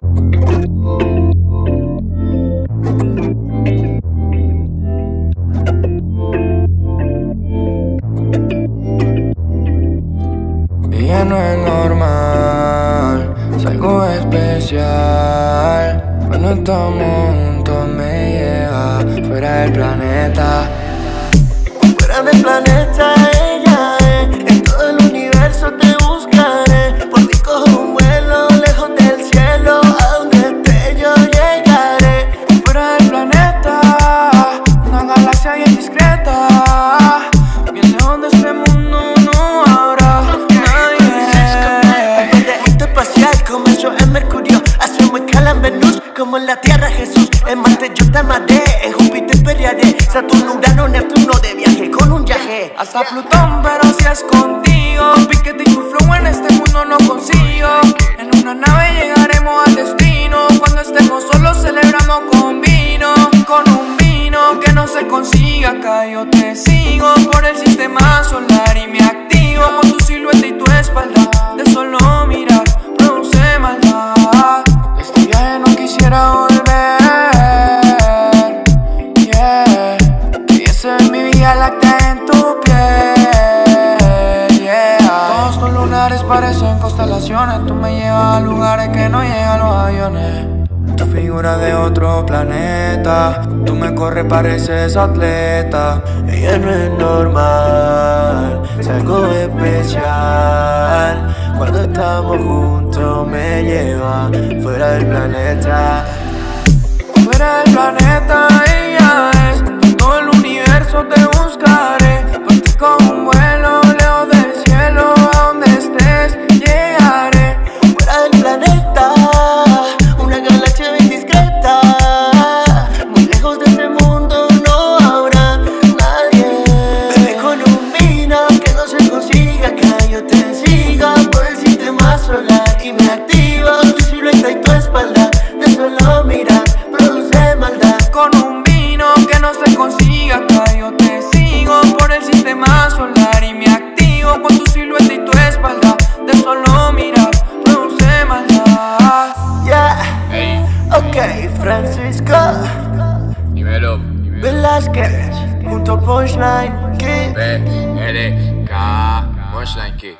Ya no es normal, es algo especial. Cuando estamos juntos me lleva fuera del planeta. Fuera del planeta la Tierra Jesús. En Marte yo te amaré, en Júpiter pelearé, Saturno, Urano, Neptuno de viaje con un viaje. Hasta Plutón, pero si es contigo. Piquete y tu flow en este mundo no consigo. En una nave llegaremos al destino. Cuando estemos solos celebramos con vino. Con un vino que no se consiga acá. Yo te sigo por el sistema solar y me activo con tu silueta y tu espalda. De solo mirar produce maldad. Este viaje no quisiera Tú me llevas a lugares que no llegan los aviones. Tu figura de otro planeta. Tú me corres, pareces atleta. Ella no es normal, es algo especial. Cuando estamos juntos me lleva fuera del planeta. Fuera del planeta, ok, Francisco dímelo. Velázquez, junto Punchline, que B, L, K, Punchline Key.